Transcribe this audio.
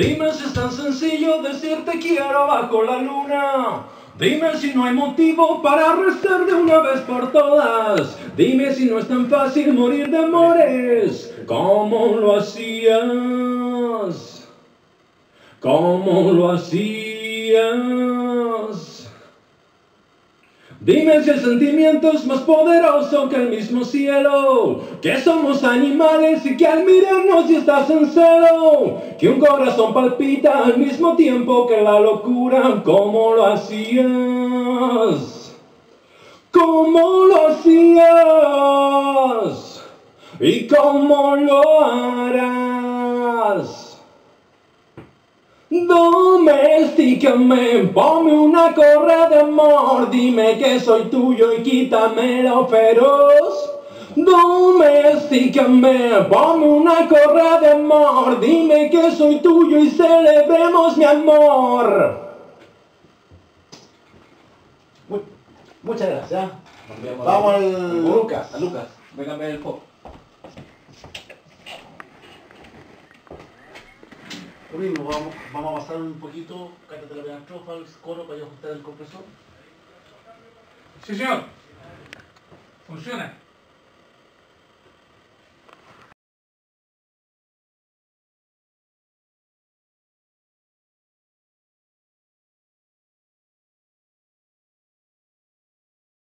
Dime si es tan sencillo decirte quiero bajo la luna. Dime si no hay motivo para rezar de una vez por todas. Dime si no es tan fácil morir de amores. ¿Cómo lo hacías? ¿Cómo lo hacías? Dime si el sentimiento es más poderoso que el mismo cielo, que somos animales y que al mirarnos ya estás en celo, que un corazón palpita al mismo tiempo que la locura, ¿cómo lo hacías? ¿Cómo lo hacías? ¿Y cómo lo harás? Domésticame, ponme una correa de amor, dime que soy tuyo y quítame lo feroz. Domésticame, ponme una correa de amor, dime que soy tuyo y celebremos mi amor. muchas gracias. Vamos al... Lucas. A Lucas. Voy a cambiar el foco. Lo mismo, vamos, vamos a pasar un poquito, cállate la primera estrofa, el coro para ajustar el compresor. Sí, señor. Funciona.